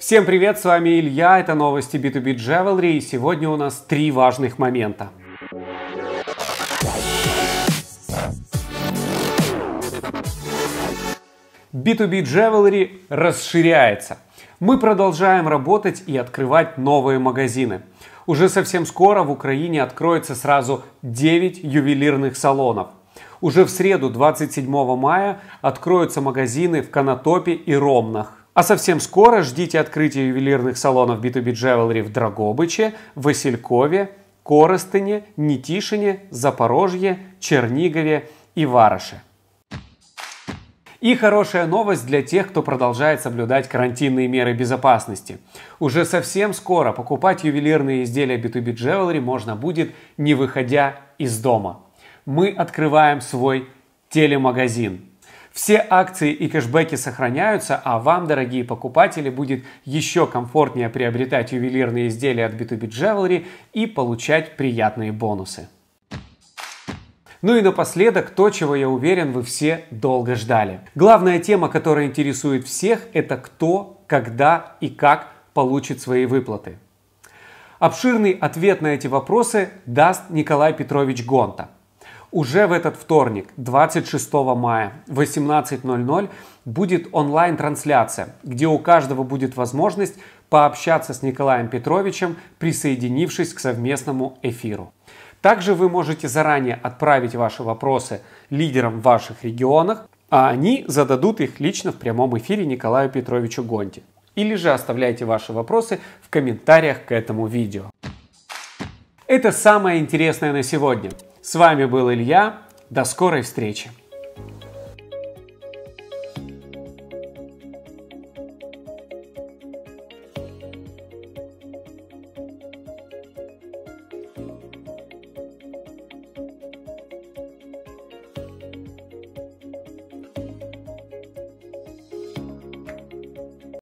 Всем привет, с вами Илья, это новости B2B Jewelry, и сегодня у нас три важных момента. B2B Jewelry расширяется. Мы продолжаем работать и открывать новые магазины. Уже совсем скоро в Украине откроется сразу 9 ювелирных салонов. Уже в среду 27 мая откроются магазины в Конотопе и Ромнах. А совсем скоро ждите открытия ювелирных салонов B2B Jewelry в Драгобыче, Василькове, Коростыне, Нетишине, Запорожье, Чернигове и Вараше. И хорошая новость для тех, кто продолжает соблюдать карантинные меры безопасности. Уже совсем скоро покупать ювелирные изделия B2B Jewelry можно будет, не выходя из дома. Мы открываем свой телемагазин. Все акции и кэшбэки сохраняются, а вам, дорогие покупатели, будет еще комфортнее приобретать ювелирные изделия от B2B Jewelry и получать приятные бонусы. Ну и напоследок то, чего я уверен, вы все долго ждали. Главная тема, которая интересует всех, это кто, когда и как получит свои выплаты. Обширный ответ на эти вопросы даст Николай Петрович Гонта. Уже в этот вторник, 26 мая, в 18.00 будет онлайн-трансляция, где у каждого будет возможность пообщаться с Николаем Петровичем, присоединившись к совместному эфиру. Также вы можете заранее отправить ваши вопросы лидерам в ваших регионах, а они зададут их лично в прямом эфире Николаю Петровичу Гонте. Или же оставляйте ваши вопросы в комментариях к этому видео. Это самое интересное на сегодня. С вами был Илья. До скорой встречи.